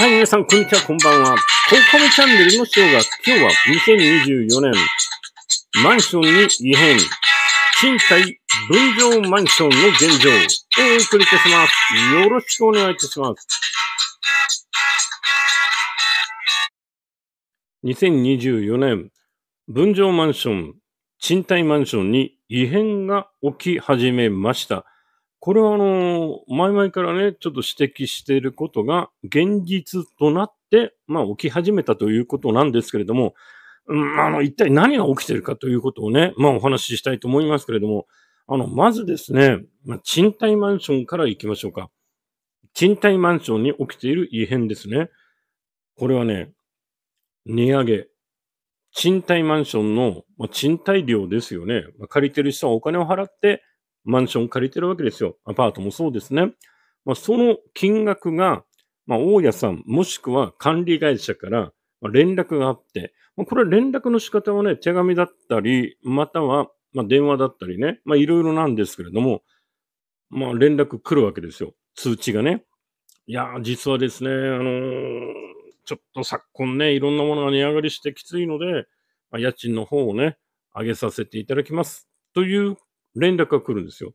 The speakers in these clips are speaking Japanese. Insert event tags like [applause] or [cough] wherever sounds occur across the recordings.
はい、皆さん、こんにちは、こんばんは。コウカメチャンネルのショーが、今日は2024年、マンションに異変、賃貸分譲マンションの現状をお送りいたします。よろしくお願いいたします。2024年、分譲マンション、賃貸マンションに異変が起き始めました。これはあの、前々からね、ちょっと指摘していることが現実となって、まあ起き始めたということなんですけれども、うん、あの、一体何が起きているかということをね、まあお話ししたいと思いますけれども、あの、まずですね、まあ、賃貸マンションから行きましょうか。賃貸マンションに起きている異変ですね。これはね、値上げ。賃貸マンションの、まあ、賃貸料ですよね。まあ、借りてる人はお金を払ってマンション借りてるわけですよ。アパートもそうですね。まあ、その金額が、まあ、大家さんもしくは管理会社から連絡があって、まあ、これ連絡の仕方はね、手紙だったり、またはまあ電話だったりね、まあいろいろなんですけれども、まあ連絡来るわけですよ。通知がね。いや、実はですね、あのーちょっと昨今ね、いろんなものが値上がりしてきついので、まあ、家賃の方をね、上げさせていただきます。という連絡が来るんですよ。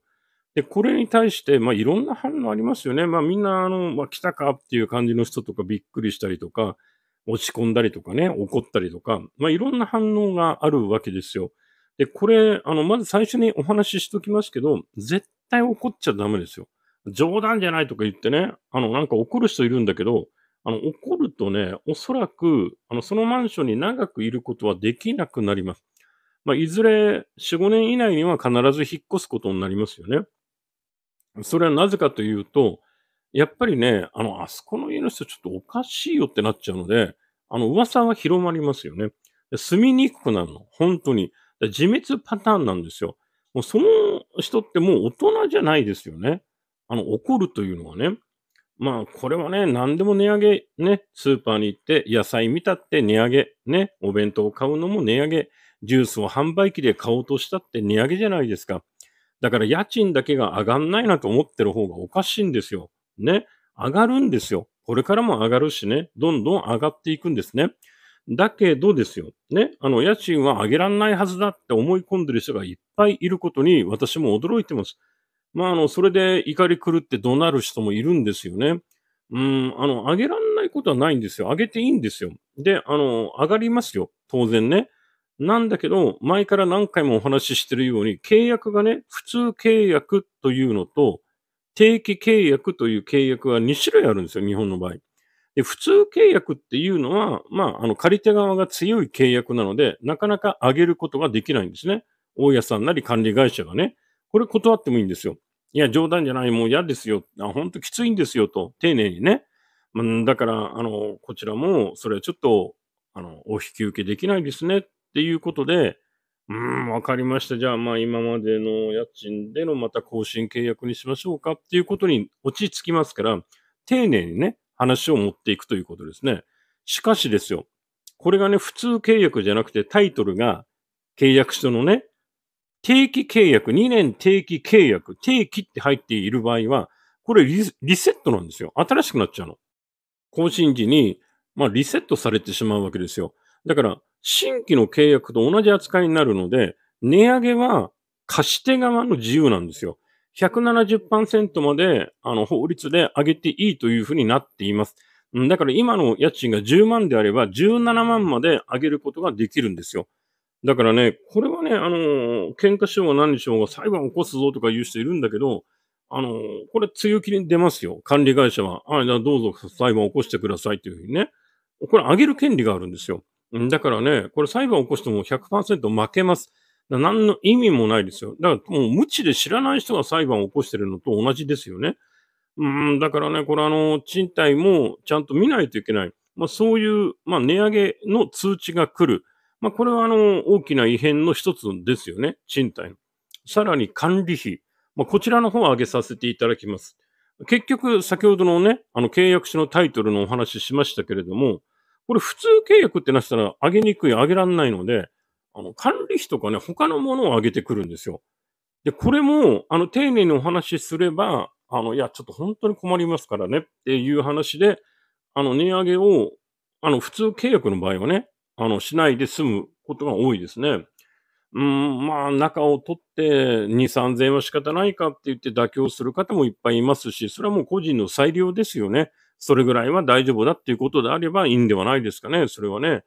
で、これに対して、まあ、いろんな反応ありますよね。まあ、みんな、あの、まあ、来たかっていう感じの人とかびっくりしたりとか、落ち込んだりとかね、怒ったりとか、まあ、いろんな反応があるわけですよ。で、これ、あの、まず最初にお話ししときますけど、絶対怒っちゃダメですよ。冗談じゃないとか言ってね、あの、なんか怒る人いるんだけど、あの、怒るとね、おそらく、あの、そのマンションに長くいることはできなくなります。まあ、いずれ4、5年以内には必ず引っ越すことになりますよね。それはなぜかというと、やっぱりね、あの、あそこの家の人ちょっとおかしいよってなっちゃうので、あの、噂は広まりますよね。住みにくくなるの。本当に。自滅パターンなんですよ。もうその人ってもう大人じゃないですよね。あの、怒るというのはね。まあ、これはね、何でも値上げ、ね、スーパーに行って、野菜見たって値上げ、ね、お弁当を買うのも値上げ、ジュースを販売機で買おうとしたって値上げじゃないですか。だから家賃だけが上がんないなと思ってる方がおかしいんですよ。ね、上がるんですよ。これからも上がるしね、どんどん上がっていくんですね。だけどですよ、ね、あの、家賃は上げらんないはずだって思い込んでる人がいっぱいいることに私も驚いてます。まあ、あの、それで怒り狂って怒鳴る人もいるんですよね。うん、あの、上げらんないことはないんですよ。上げていいんですよ。で、あの、上がりますよ。当然ね。なんだけど、前から何回もお話ししてるように、契約がね、普通契約というのと、定期契約という契約が2種類あるんですよ、日本の場合。で、普通契約っていうのは、まあ、あの、借り手側が強い契約なので、なかなか上げることができないんですね。大家さんなり管理会社がね。これ断ってもいいんですよ。いや、冗談じゃない、もう嫌ですよ。あ本当きついんですよ、と、丁寧にね。うん、だから、あの、こちらも、それはちょっと、あの、お引き受けできないですね、っていうことで、うん、わかりました。じゃあ、まあ、今までの家賃でのまた更新契約にしましょうかっていうことに落ち着きますから、丁寧にね、話を持っていくということですね。しかしですよ、これがね、普通契約じゃなくてタイトルが契約書のね、定期契約、2年定期契約、定期って入っている場合は、これリリセットなんですよ。新しくなっちゃうの。更新時に、まあ、リセットされてしまうわけですよ。だから、新規の契約と同じ扱いになるので、値上げは貸し手側の自由なんですよ。170%まで、あの、法律で上げていいというふうになっています。だから今の家賃が10万であれば17万まで上げることができるんですよ。だからね、これはね、あの、喧嘩しようが何しようが裁判起こすぞとか言う人いるんだけど、あの、これ強気に出ますよ。管理会社は。ああ、じゃあどうぞ裁判起こしてくださいというふうにね。これ上げる権利があるんですよ。だからね、これ裁判を起こしても100%負けます。何の意味もないですよ。だからもう無知で知らない人が裁判を起こしてるのと同じですよね。うん、だからね、これあの、賃貸もちゃんと見ないといけない。まあそういう、まあ値上げの通知が来る。まあこれはあの、大きな異変の一つですよね。賃貸の。さらに管理費。まあこちらの方を上げさせていただきます。結局、先ほどのね、あの契約書のタイトルのお話ししましたけれども、これ普通契約ってなったら上げにくい、上げらんないので、あの、管理費とかね、他のものを上げてくるんですよ。で、これも、あの、丁寧にお話しすれば、あの、いや、ちょっと本当に困りますからねっていう話であの、値上げを、あの、普通契約の場合はね、あの、しないで済むことが多いですね。うん、まあ、中を取って2、3000円は仕方ないかって言って妥協する方もいっぱいいますし、それはもう個人の裁量ですよね。それぐらいは大丈夫だっていうことであればいいんではないですかね、それはね。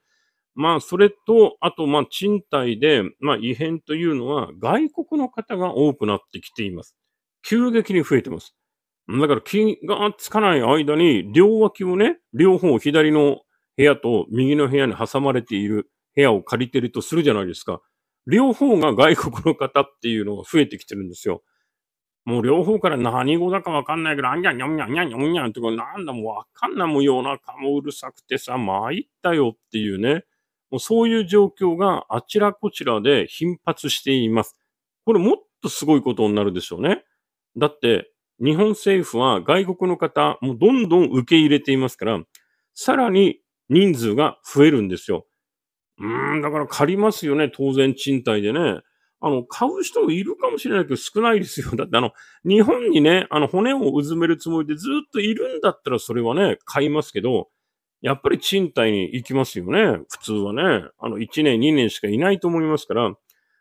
まあ、それと、あと、まあ、賃貸で、まあ、異変というのは、外国の方が多くなってきています。急激に増えてます。だから気がつかない間に、両脇をね、両方左の部屋と右の部屋に挟まれている部屋を借りてるとするじゃないですか。両方が外国の方っていうのが増えてきてるんですよ。もう両方から何語だかわかんないけど、あんにゃんにゃんにゃんにゃんにゃんにゃんってこれなんだもうわかんないもん夜中もうるさくてさ、参ったよっていうね。もうそういう状況があちらこちらで頻発しています。これもっとすごいことになるでしょうね。だって、日本政府は外国の方、もうどんどん受け入れていますから、さらに人数が増えるんですよ。うん、だから借りますよね、当然賃貸でね。あの、買う人もいるかもしれないけど少ないですよ。だってあの、日本にね、あの、骨をうずめるつもりでずっといるんだったらそれはね、買いますけど、やっぱり賃貸に行きますよね。普通はね。あの、1年、2年しかいないと思いますから。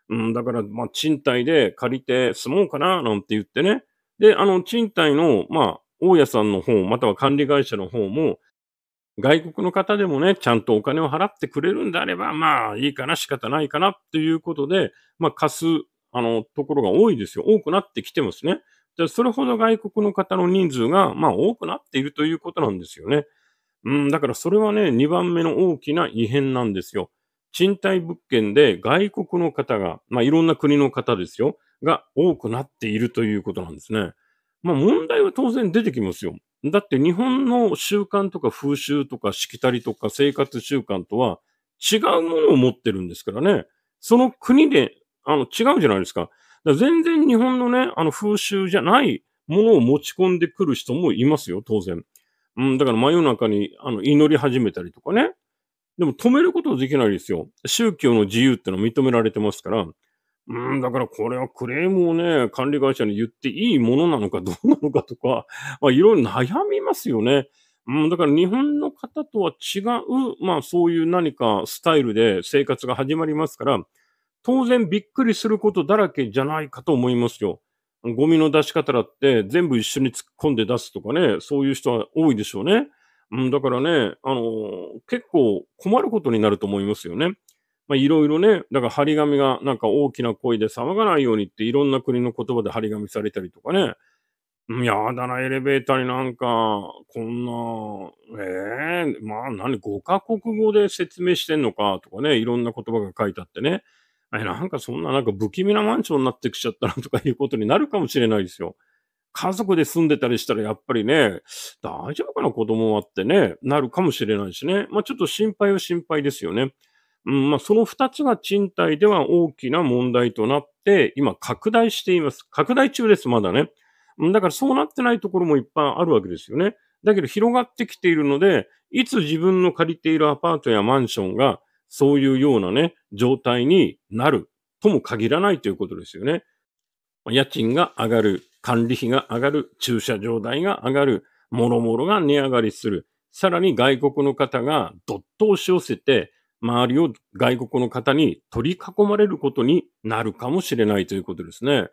うん、だから、まあ、賃貸で借りて住もうかな、なんて言ってね。で、あの、賃貸の、まあ、大家さんの方、または管理会社の方も、外国の方でもね、ちゃんとお金を払ってくれるんであれば、まあ、いいかな、仕方ないかな、っていうことで、まあ、貸す、あの、ところが多いですよ。多くなってきてますね。で、それほど外国の方の人数が、まあ、多くなっているということなんですよね。うん、だからそれはね、2番目の大きな異変なんですよ。賃貸物件で外国の方が、まあ、いろんな国の方ですよ。が多くなっているということなんですね。まあ問題は当然出てきますよ。だって日本の習慣とか風習とかしきたりとか生活習慣とは違うものを持ってるんですからね。その国で、あの、違うじゃないですか。か全然日本のね、あの風習じゃないものを持ち込んでくる人もいますよ、当然。うん、だから真夜中に、あの、祈り始めたりとかね。でも止めることはできないですよ。宗教の自由ってのは認められてますから、うん、だからこれはクレームをね、管理会社に言っていいものなのかどうなのかとか、[laughs] まあいろいろ悩みますよね。うん、だから日本の方とは違う、まあそういう何かスタイルで生活が始まりますから、当然びっくりすることだらけじゃないかと思いますよ。ゴミの出し方だって全部一緒に突っ込んで出すとかね、そういう人は多いでしょうね。うん、だからね、あのー、結構困ることになると思いますよね。まあ、いろいろね、だから張り紙がなんか大きな声で騒がないようにっていろんな国の言葉で張り紙されたりとかね。やだな、エレベーターになんか、こんな、ええー、まあ何、5カ国語で説明してんのかとかね、いろんな言葉が書いてあってね。え、なんかそんななんか不気味なマンションになってきちゃったなとかいう [laughs] ことになるかもしれないですよ。家族で住んでたりしたらやっぱりね、大丈夫かな子供はってね、なるかもしれないしね。まあちょっと心配は心配ですよね。うん、まあ、その二つが賃貸では大きな問題となって、今拡大しています。拡大中です、まだね。だからそうなってないところもいっぱいあるわけですよね。だけど広がってきているので、いつ自分の借りているアパートやマンションがそういうようなね、状態になるとも限らないということですよね。家賃が上がる、管理費が上がる、駐車場代が上がる、もろもろが値上がりする。さらに外国の方がどっと押し寄せて、周りを外国の方に取り囲まれることになるかもしれないということですね。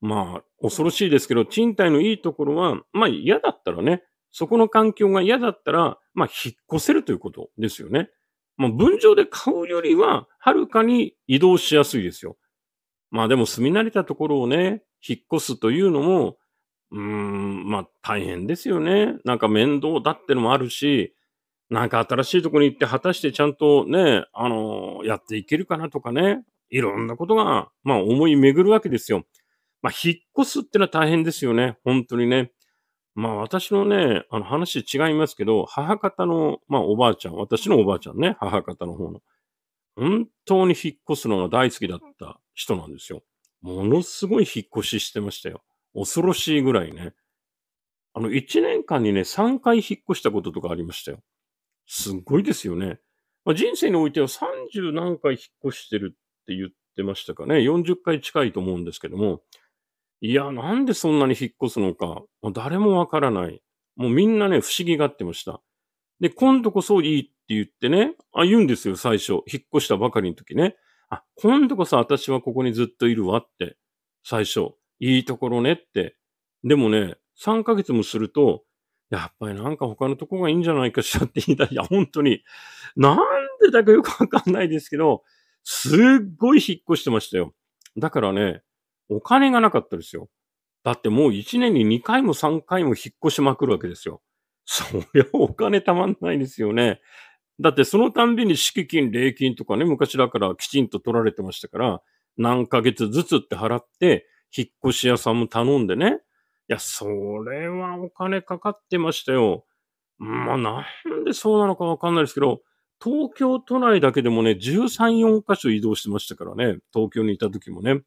まあ、恐ろしいですけど、賃貸のいいところは、まあ嫌だったらね、そこの環境が嫌だったら、まあ引っ越せるということですよね。まあ分譲で買うよりは、はるかに移動しやすいですよ。まあでも住み慣れたところをね、引っ越すというのも、うーん、まあ大変ですよね。なんか面倒だってのもあるし、なんか新しいとこに行って果たしてちゃんとね、あの、やっていけるかなとかね、いろんなことが、まあ思い巡るわけですよ。まあ引っ越すってのは大変ですよね。本当にね。まあ私のね、あの話違いますけど、母方の、まあおばあちゃん、私のおばあちゃんね、母方の方の。本当に引っ越すのが大好きだった人なんですよ。ものすごい引っ越ししてましたよ。恐ろしいぐらいね。あの、1年間にね、3回引っ越したこととかありましたよ。すごいですよね。まあ、人生においては30何回引っ越してるって言ってましたかね。40回近いと思うんですけども。いや、なんでそんなに引っ越すのかま。誰もわからない。もうみんなね、不思議がってました。で、今度こそいいって言ってね、あ、言うんですよ、最初。引っ越したばかりの時ね。あ、今度こそ私はここにずっといるわって。最初。いいところねって。でもね、3ヶ月もすると、やっぱりなんか他のとこがいいんじゃないかしらって言いたい。いや、本当に。なんでだかよくわかんないですけど、すっごい引っ越してましたよ。だからね、お金がなかったですよ。だってもう1年に2回も3回も引っ越しまくるわけですよ。そりゃお金たまんないですよね。だってそのたんびに敷金、礼金とかね、昔だからきちんと取られてましたから、何ヶ月ずつって払って、引っ越し屋さんも頼んでね。いや、それはお金かかってましたよ。まあ、なんでそうなのかわかんないですけど、東京都内だけでもね、13、4カ所移動してましたからね。東京にいた時もね。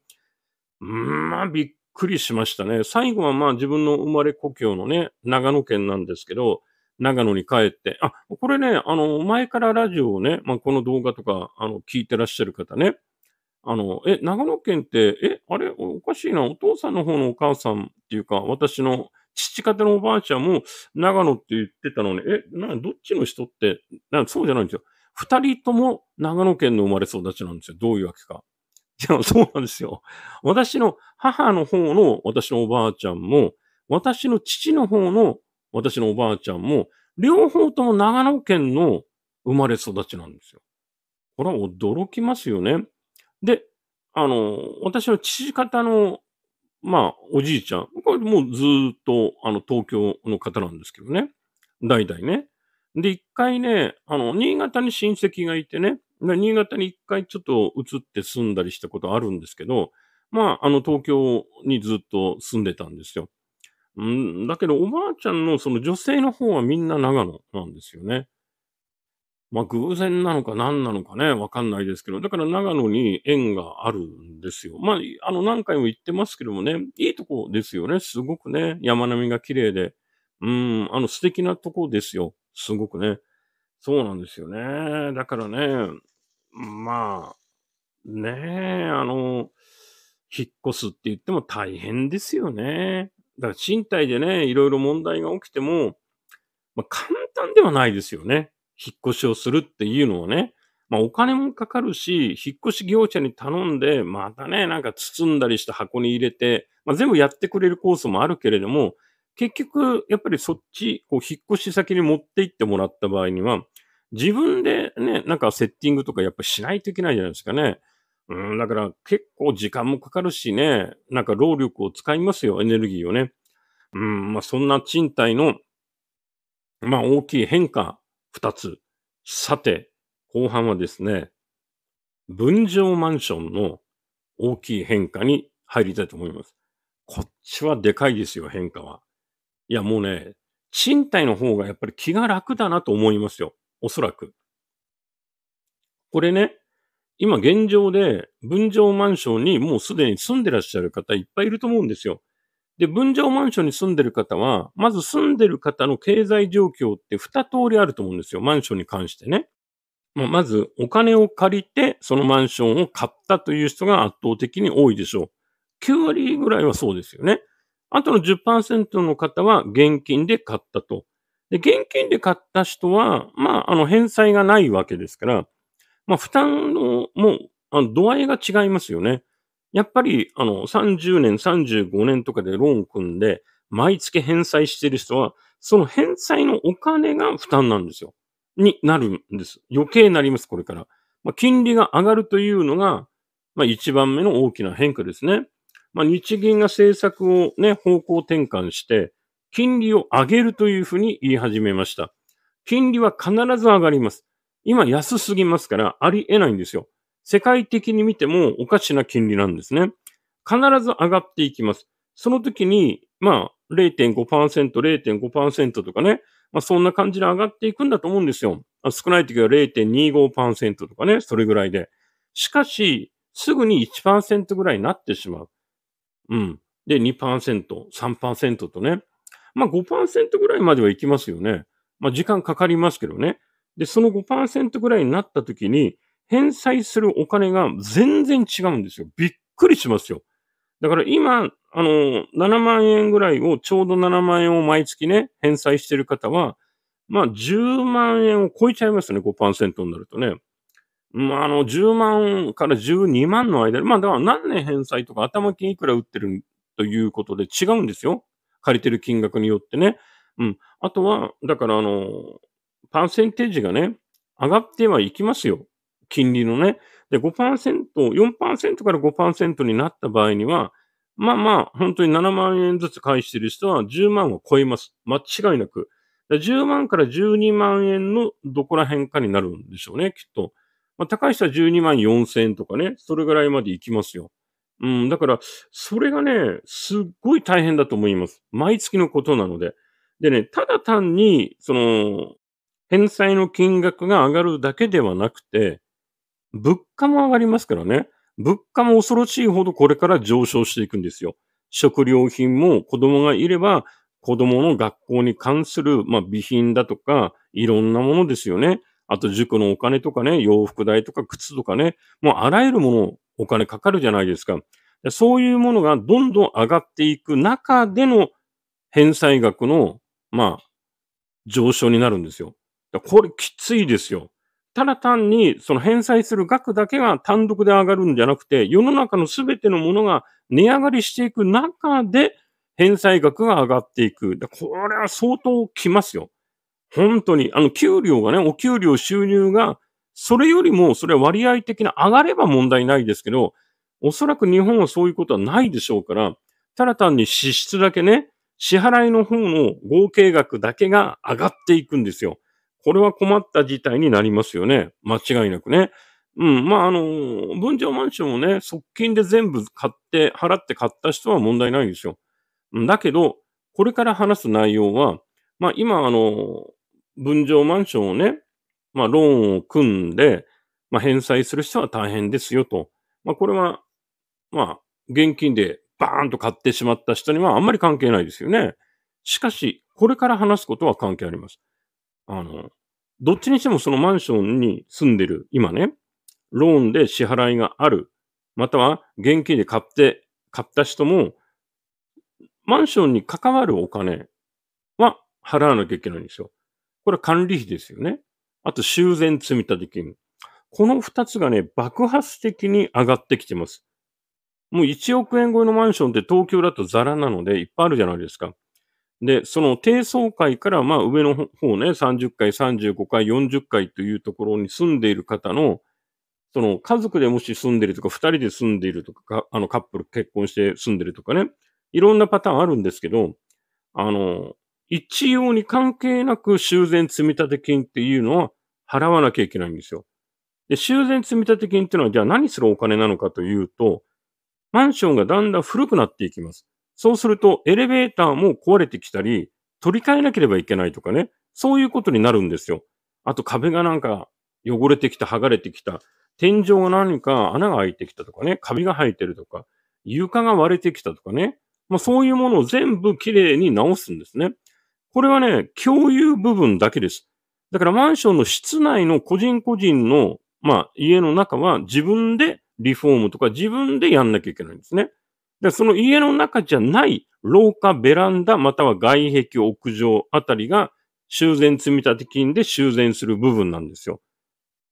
うん、まあ、びっくりしましたね。最後はまあ自分の生まれ故郷のね、長野県なんですけど、長野に帰って、あ、これね、あの、前からラジオをね、まあ、この動画とか、あの、聞いてらっしゃる方ね、あの、え、長野県って、え、あれ、おかしいな、お父さんの方のお母さんっていうか、私の父方のおばあちゃんも長野って言ってたのに、え、な、どっちの人って、なそうじゃないんですよ。二人とも長野県の生まれ育ちなんですよ。どういうわけか。[laughs] いや、そうなんですよ。私の母の方の私のおばあちゃんも、私の父の方の私のおばあちゃんも、両方とも長野県の生まれ育ちなんですよ。これは驚きますよね。で、あの、私の父方の、まあ、おじいちゃん。これもうずっと、あの、東京の方なんですけどね。代々ね。で、一回ね、あの、新潟に親戚がいてね、で新潟に一回ちょっと移って住んだりしたことあるんですけど、まあ、あの、東京にずっと住んでたんですよ。うん、だけど、おばあちゃんのその女性の方はみんな長野なんですよね。まあ、偶然なのか何なのかね、わかんないですけど、だから長野に縁があるんですよ。まあ、あの、何回も言ってますけどもね、いいとこですよね。すごくね、山並みが綺麗で。うん、あの、素敵なとこですよ。すごくね。そうなんですよね。だからね、まあ、ね、あの、引っ越すって言っても大変ですよね。だから賃貸でね、いろいろ問題が起きても、まあ、簡単ではないですよね。引っ越しをするっていうのはね。まあ、お金もかかるし、引っ越し業者に頼んで、またね、なんか包んだりした箱に入れて、まあ、全部やってくれるコースもあるけれども、結局、やっぱりそっち、こう、引っ越し先に持って行ってもらった場合には、自分でね、なんかセッティングとかやっぱしないといけないじゃないですかね。うん、だから結構時間もかかるしね、なんか労力を使いますよ、エネルギーをね。うん、まあそんな賃貸の、まあ大きい変化二つ。さて、後半はですね、分譲マンションの大きい変化に入りたいと思います。こっちはでかいですよ、変化は。いや、もうね、賃貸の方がやっぱり気が楽だなと思いますよ。おそらく。これね、今現状で分譲マンションにもうすでに住んでらっしゃる方いっぱいいると思うんですよ。で、分譲マンションに住んでる方は、まず住んでる方の経済状況って二通りあると思うんですよ。マンションに関してね。まあ、まず、お金を借りて、そのマンションを買ったという人が圧倒的に多いでしょう。9割ぐらいはそうですよね。あとの10%の方は現金で買ったと。で、現金で買った人は、まあ、あの、返済がないわけですから、まあ、負担の、もう、あの、度合いが違いますよね。やっぱり、あの、30年、35年とかでローン組んで、毎月返済してる人は、その返済のお金が負担なんですよ。になるんです。余計になります、これから。まあ、金利が上がるというのが、まあ、一番目の大きな変化ですね。まあ、日銀が政策をね、方向転換して、金利を上げるというふうに言い始めました。金利は必ず上がります。今安すぎますからありえないんですよ。世界的に見てもおかしな金利なんですね。必ず上がっていきます。その時に、まあ、0.5%、0.5%とかね、まあそんな感じで上がっていくんだと思うんですよ。少ない時は0.25%とかね、それぐらいで。しかし、すぐに1%ぐらいになってしまう。うん。で、2%、3%とね。まあ5%ぐらいまではいきますよね。まあ時間かかりますけどね。で、その5%ぐらいになった時に、返済するお金が全然違うんですよ。びっくりしますよ。だから今、あの、7万円ぐらいを、ちょうど7万円を毎月ね、返済してる方は、まあ、10万円を超えちゃいますね、5%になるとね。まあ、あの、10万から12万の間で、まあ、だから何年返済とか頭金いくら売ってるということで違うんですよ。借りてる金額によってね。うん。あとは、だからあの、パーセンテージがね、上がってはいきますよ。金利のね。で、5%、4%から5%になった場合には、まあまあ、本当に7万円ずつ返してる人は10万を超えます。間違いなく。10万から12万円のどこら辺かになるんでしょうね、きっと。まあ、高い人は12万4千円とかね、それぐらいまで行きますよ。うん、だから、それがね、すっごい大変だと思います。毎月のことなので。でね、ただ単に、その、返済の金額が上がるだけではなくて、物価も上がりますからね。物価も恐ろしいほどこれから上昇していくんですよ。食料品も子供がいれば、子供の学校に関する、まあ、備品だとか、いろんなものですよね。あと塾のお金とかね、洋服代とか靴とかね、もうあらゆるものお金かかるじゃないですか。そういうものがどんどん上がっていく中での返済額の、まあ、上昇になるんですよ。これきついですよ。ただ単にその返済する額だけが単独で上がるんじゃなくて、世の中のすべてのものが値上がりしていく中で、返済額が上がっていく。これは相当きますよ。本当に。あの、給料がね、お給料収入が、それよりも、それは割合的な上がれば問題ないですけど、おそらく日本はそういうことはないでしょうから、ただ単に支出だけね、支払いの方の合計額だけが上がっていくんですよ。これは困った事態になりますよね。間違いなくね。うん。まあ、あの、分譲マンションをね、側近で全部買って、払って買った人は問題ないんですよ。だけど、これから話す内容は、まあ今あの、分譲マンションをね、まあローンを組んで、まあ返済する人は大変ですよと。まあこれは、まあ現金でバーンと買ってしまった人にはあんまり関係ないですよね。しかし、これから話すことは関係あります。あの、どっちにしてもそのマンションに住んでる今ね、ローンで支払いがある、または現金で買って、買った人も、マンションに関わるお金は払わなきゃいけないんですよ。これは管理費ですよね。あと修繕積立金。この二つがね、爆発的に上がってきてます。もう1億円超えのマンションって東京だとザラなのでいっぱいあるじゃないですか。で、その低層階からまあ上の方ね、30階、35階、40階というところに住んでいる方の、その家族でもし住んでるとか、二人で住んでいるとか、あのカップル結婚して住んでるとかね、いろんなパターンあるんですけど、あの、一様に関係なく修繕積立金っていうのは払わなきゃいけないんですよ。で、修繕積立金っていうのはじゃあ何するお金なのかというと、マンションがだんだん古くなっていきます。そうすると、エレベーターも壊れてきたり、取り替えなければいけないとかね、そういうことになるんですよ。あと壁がなんか汚れてきた、剥がれてきた、天井が何か穴が開いてきたとかね、カビが生えてるとか、床が割れてきたとかね、まあ、そういうものを全部きれいに直すんですね。これはね、共有部分だけです。だからマンションの室内の個人個人の、まあ、家の中は自分でリフォームとか自分でやんなきゃいけないんですね。で、その家の中じゃない廊下、ベランダ、または外壁、屋上あたりが修繕積立金で修繕する部分なんですよ。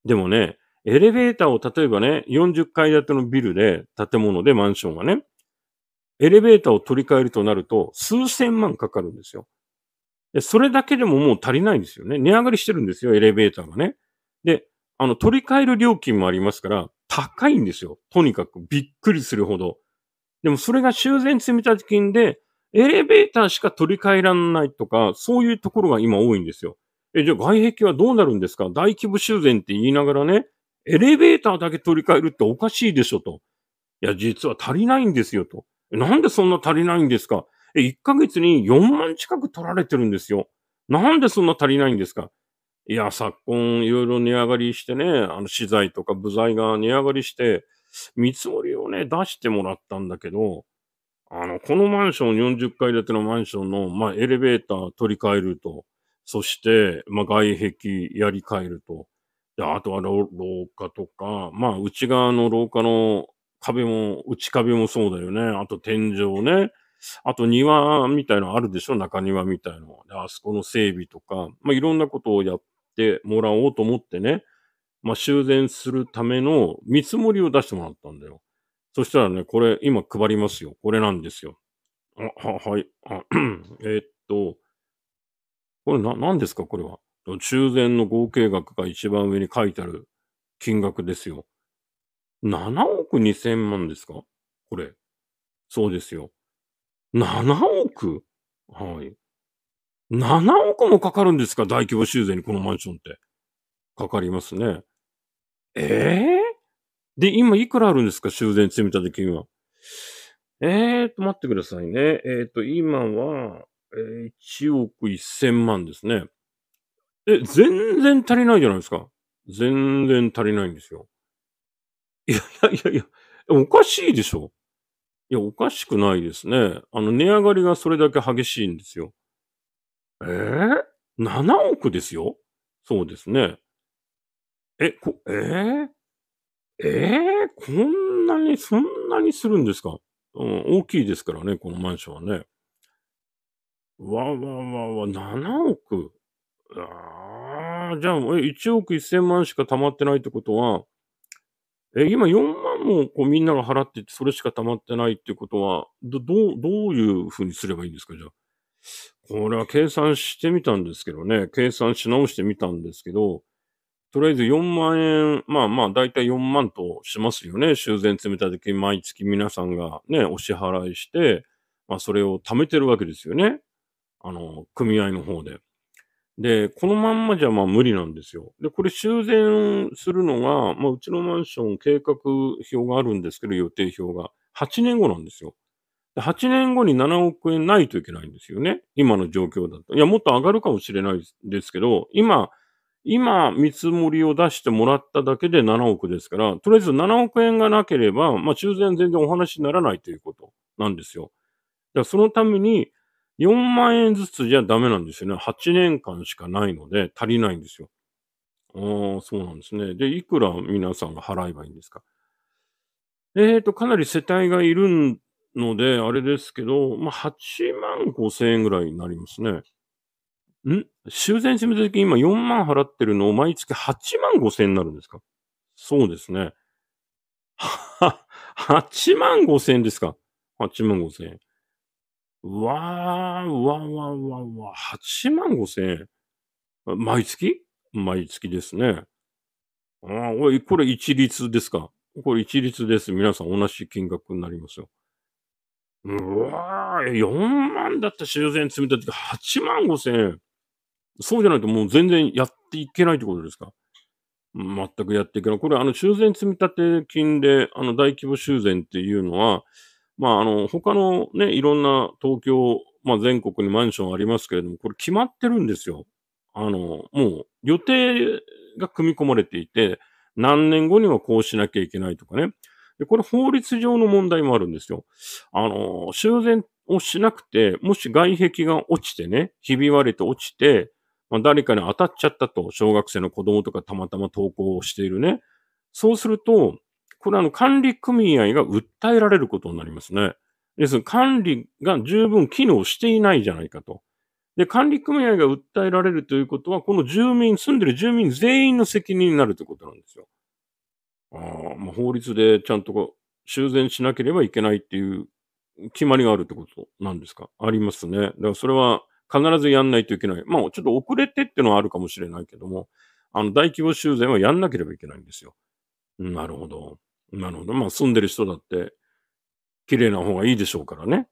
でもね、エレベーターを例えばね、40階建てのビルで、建物でマンションがね、エレベーターを取り替えるとなると、数千万かかるんですよ。それだけでももう足りないんですよね。値上がりしてるんですよ、エレベーターがね。で、あの、取り替える料金もありますから、高いんですよ。とにかくびっくりするほど。でもそれが修繕積立金で、エレベーターしか取り替えらんないとか、そういうところが今多いんですよ。え、じゃあ外壁はどうなるんですか？大規模修繕って言いながらね、エレベーターだけ取り替えるっておかしいでしょと。いや、実は足りないんですよと。なんでそんな足りないんですか？え、1ヶ月に4万近く取られてるんですよ。なんでそんな足りないんですか？いや、昨今いろいろ値上がりしてね、あの資材とか部材が値上がりして、見積もりをね、出してもらったんだけど、あの、このマンション、40階建てのマンションの、まあ、エレベーター取り替えると、そして、まあ、外壁やり替えると、であとは廊下とか、まあ、内側の廊下の壁も、内壁もそうだよね。あと天井ね。あと庭みたいのあるでしょ？中庭みたいなの。あそこの整備とか、まあ、いろんなことをやってもらおうと思ってね。まあ、修繕するための見積もりを出してもらったんだよ。そしたらね、これ今配りますよ。これなんですよ。あ、は、はい。[clears throat] え、っと、これな、何ですか？これは。修繕の合計額が一番上に書いてある金額ですよ。7億2千万ですか？これ。そうですよ。7億？はい。7億もかかるんですか？大規模修繕にこのマンションって。かかりますね。ええー、で、今いくらあるんですか？修繕積立金は。えーと、待ってくださいね。えーと、今は、えー、1億1000万ですね。え、全然足りないじゃないですか。全然足りないんですよ。いやいやいやいや、おかしいでしょ。いや、おかしくないですね。あの、値上がりがそれだけ激しいんですよ。えー、?7 億ですよそうですね。え、こ、えー、えー、こんなに、そんなにするんですか？うん、大きいですからね、このマンションはね。わわわわ、7億？ああ、じゃあ、え、1億1000万しか貯まってないってことは、え、今4万もこうみんなが払ってて、それしか貯まってないってことは、ど、どう、どういうふうにすればいいんですか、じゃあ。これは計算してみたんですけどね、計算し直してみたんですけど、とりあえず4万円、まあまあ、だいたい4万としますよね。修繕積立金、毎月皆さんがね、お支払いして、まあ、それを貯めてるわけですよね。あの、組合の方で。で、このまんまじゃまあ無理なんですよ。で、これ修繕するのが、まあ、うちのマンション計画表があるんですけど、予定表が。8年後なんですよ。8年後に7億円ないといけないんですよね。今の状況だと。いや、もっと上がるかもしれないですけど、今、今、見積もりを出してもらっただけで7億ですから、とりあえず7億円がなければ、まあ、修繕全然お話にならないということなんですよ。だそのために、4万円ずつじゃダメなんですよね。8年間しかないので足りないんですよ。ああ、そうなんですね。で、いくら皆さんが払えばいいんですか？えーと、かなり世帯がいるので、あれですけど、まあ、8万5千円ぐらいになりますね。ん？修繕積立金今4万払ってるのを毎月8万5千になるんですか？そうですね。は、8万5千ですか ?8 万5千円。うわー、わうわうわうわ、8万5千円。毎月？毎月ですね。ああ、おい、これ一律ですか？これ一律です。皆さん同じ金額になりますよ。うわー、4万だった修繕積み立て8万5千円。そうじゃないともう全然やっていけないってことですか？全くやっていけない。これ、あの、修繕積立金で、あの、大規模修繕っていうのは、まあ、あの、他のね、いろんな東京、まあ、全国にマンションありますけれども、これ決まってるんですよ。あの、もう、予定が組み込まれていて、何年後にはこうしなきゃいけないとかね。で、これ法律上の問題もあるんですよ。あの、修繕をしなくて、もし外壁が落ちてね、ひび割れて落ちて、まあ、誰かに当たっちゃったと、小学生の子供とかたまたま登校しているね。そうすると、これあの管理組合が訴えられることになりますね。です管理が十分機能していないじゃないかと。で、管理組合が訴えられるということは、この住民、住んでる住民全員の責任になるということなんですよ。あまあ、法律でちゃんと修繕しなければいけないっていう決まりがあるってことなんですか？ありますね。だからそれは必ずやんないといけない。まあ、ちょっと遅れてってのはあるかもしれないけども、あの、大規模修繕はやんなければいけないんですよ。なるほど。なるほど。まあ、住んでる人だって、綺麗な方がいいでしょうからね。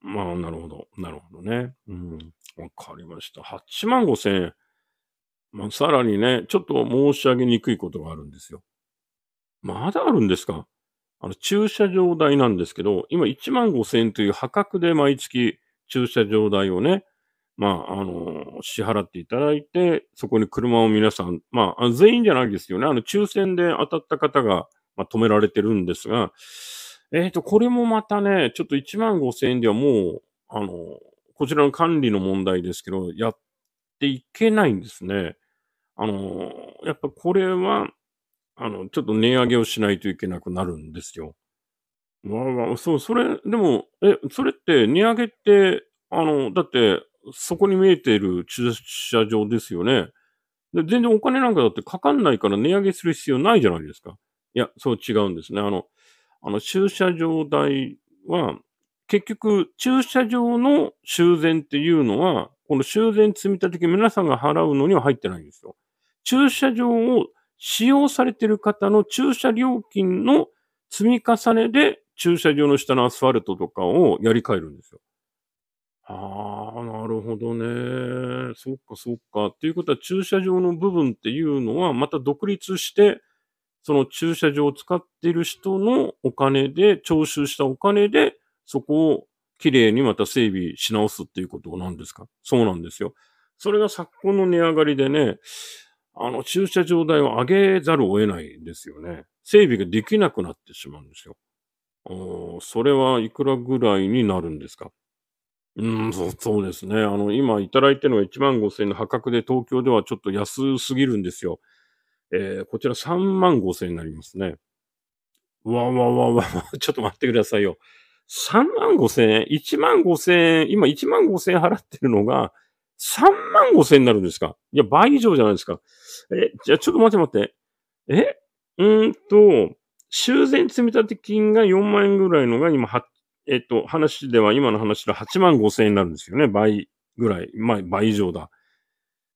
まあ、なるほど。なるほどね。うん。わかりました。8万5千円。まあ、さらにね、ちょっと申し上げにくいことがあるんですよ。まだあるんですか？あの、駐車場代なんですけど、今1万5千円という破格で毎月駐車場代をね、まあ、あの、支払っていただいて、そこに車を皆さん、まあ、全員じゃないですよね。あの、抽選で当たった方が、まあ、止められてるんですが、えっ、ー、と、これもまたね、ちょっと1万5千円ではもう、あの、こちらの管理の問題ですけど、やっていけないんですね。あの、やっぱこれは、あの、ちょっと値上げをしないといけなくなるんですよ。わあわあ、そう、それ、でも、え、それって値上げって、あの、だって、そこに見えている駐車場ですよね。で、全然お金なんかだってかかんないから値上げする必要ないじゃないですか。いや、そう違うんですね。あの、あの、駐車場代は、結局、駐車場の修繕っていうのは、この修繕積立金皆さんが払うのには入ってないんですよ。駐車場を使用されている方の駐車料金の積み重ねで駐車場の下のアスファルトとかをやり替えるんですよ。ああ、なるほどね。そっかそっか。っていうことは駐車場の部分っていうのはまた独立して、その駐車場を使っている人のお金で、徴収したお金で、そこをきれいにまた整備し直すっていうことなんですか？そうなんですよ。それが昨今の値上がりでね、あの駐車場代を上げざるを得ないんですよね。整備ができなくなってしまうんですよ。それはいくらぐらいになるんですか？うん、そうそうですね。あの、今いただいてるのは1万5千円の破格で東京ではちょっと安すぎるんですよ。えー、こちら3万5千円になりますね。わわわわ [laughs] ちょっと待ってくださいよ。3万5千円 ?1 万5千円、今1万5千円払ってるのが3万5千円になるんですか？いや、倍以上じゃないですか。え、じゃあちょっと待って待って。えうんと、修繕積立金が4万円ぐらいのが今、えっと、話では、今の話では8万5千円になるんですよね。倍ぐらい。まあ、倍以上だ。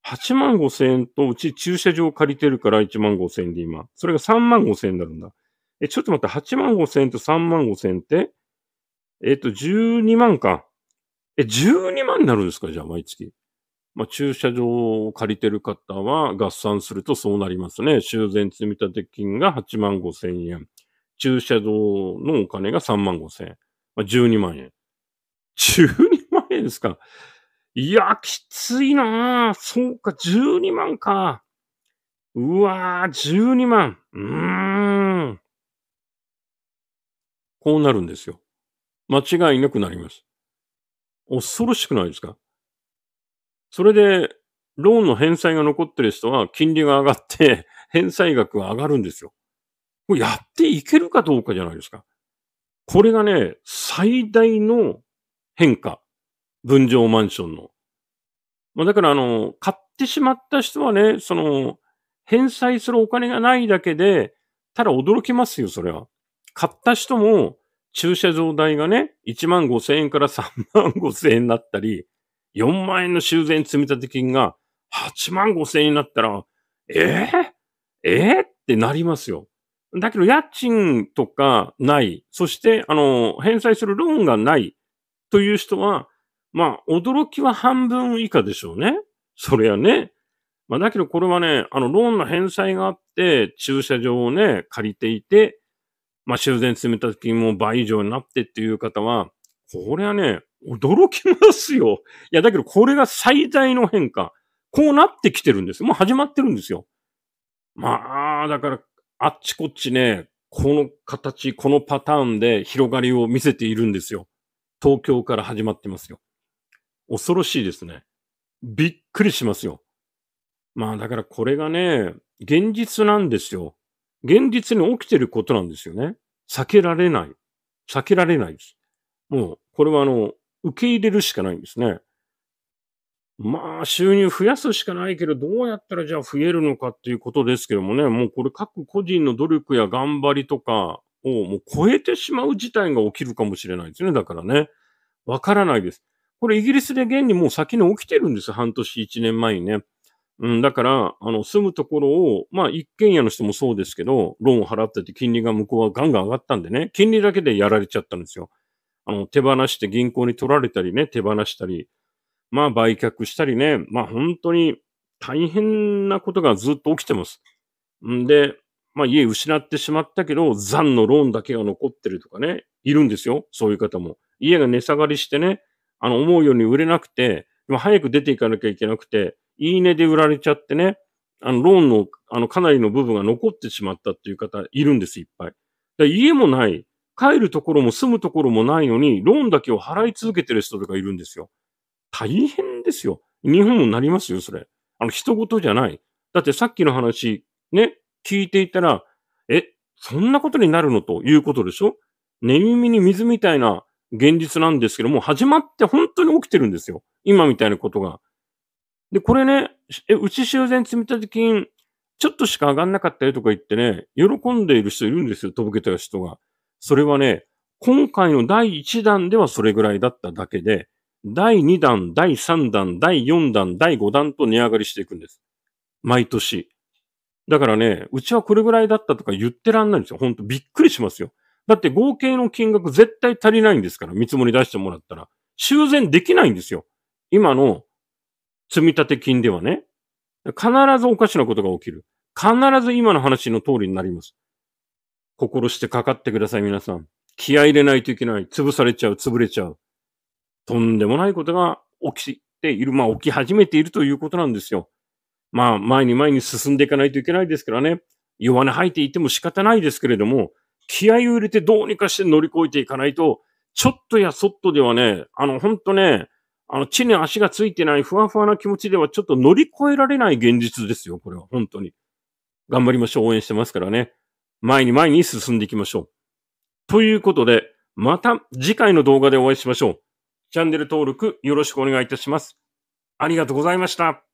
8万5千円と、うち駐車場を借りてるから1万5千円で今。それが3万5千円になるんだ。え、ちょっと待って、8万5千円と3万5千円って、えっと、12万か。え、12万になるんですか？じゃあ、毎月。まあ、駐車場を借りてる方は合算するとそうなりますね。修繕積立金が8万5千円。駐車場のお金が3万5千円。まあ、12万円。12万円ですか？いや、きついなぁ。そうか、12万か。うわぁ、12万。うーん。こうなるんですよ。間違いなくなります。恐ろしくないですか？それで、ローンの返済が残ってる人は金利が上がって、返済額が上がるんですよ。これやっていけるかどうかじゃないですか。これがね、最大の変化。分譲マンションの。まあ、だからあの、買ってしまった人はね、その、返済するお金がないだけで、ただ驚きますよ、それは。買った人も、駐車場代がね、1万5千円から3万5千円になったり、4万円の修繕積立金が8万5千円になったら、えー、えー、ってなりますよ。だけど、家賃とかない、そして、あの、返済するローンがないという人は、まあ、驚きは半分以下でしょうね。それはね。まあ、だけどこれはね、あの、ローンの返済があって、駐車場をね、借りていて、まあ、修繕積立金も倍以上になってっていう方は、これはね、驚きますよ。いや、だけどこれが最大の変化。こうなってきてるんです。もう始まってるんですよ。まあ、だからあっちこっちね、この形、このパターンで広がりを見せているんですよ。東京から始まってますよ。恐ろしいですね。びっくりしますよ。まあだからこれがね、現実なんですよ。現実に起きてることなんですよね。避けられない。避けられないです。もう、これはあの、受け入れるしかないんですね。まあ、収入増やすしかないけど、どうやったらじゃあ増えるのかっていうことですけどもね、もうこれ各個人の努力や頑張りとかをもう超えてしまう事態が起きるかもしれないですね。だからね。わからないです。これイギリスで現にもう先に起きてるんです。半年、一年前にね。うん、だから、あの、住むところを、まあ、一軒家の人もそうですけど、ローンを払ってて金利が向こうはガンガン上がったんでね、金利だけでやられちゃったんですよ。あの、手放して銀行に取られたりね、手放したり、まあ売却したりね、まあ本当に大変なことがずっと起きてます。んで、まあ家失ってしまったけど、残のローンだけが残ってるとかね、いるんですよ。そういう方も。家が値下がりしてね、あの思うように売れなくて、早く出ていかなきゃいけなくて、いい値で売られちゃってね、あのローンのあのかなりの部分が残ってしまったっていう方いるんです、いっぱい。家もない、帰るところも住むところもないのに、ローンだけを払い続けてる人とかいるんですよ。大変ですよ。日本もなりますよ、それ。あの、人事じゃない。だってさっきの話、ね、聞いていたら、え、そんなことになるのということでしょ？寝耳に水みたいな現実なんですけども、始まって本当に起きてるんですよ。今みたいなことが。で、これね、え、うち修繕積立金、ちょっとしか上がんなかったよとか言ってね、喜んでいる人いるんですよ、とぼけた人が。それはね、今回の第1弾ではそれぐらいだっただけで、第2弾、第3弾、第4弾、第5弾と値上がりしていくんです。毎年。だからね、うちはこれぐらいだったとか言ってらんないんですよ。ほんとびっくりしますよ。だって合計の金額絶対足りないんですから、見積もり出してもらったら。修繕できないんですよ。今の積立金ではね。必ずおかしなことが起きる。必ず今の話の通りになります。心してかかってください、皆さん。気合入れないといけない。潰されちゃう、潰れちゃう。とんでもないことが起きている。まあ、起き始めているということなんですよ。まあ、前に前に進んでいかないといけないですからね。弱音吐いていても仕方ないですけれども、気合を入れてどうにかして乗り越えていかないと、ちょっとやそっとではね、あの、ほんとね、あの、地に足がついてないふわふわな気持ちではちょっと乗り越えられない現実ですよ、これは、本当に。頑張りましょう、応援してますからね。前に前に進んでいきましょう。ということで、また次回の動画でお会いしましょう。チャンネル登録よろしくお願いいたします。ありがとうございました。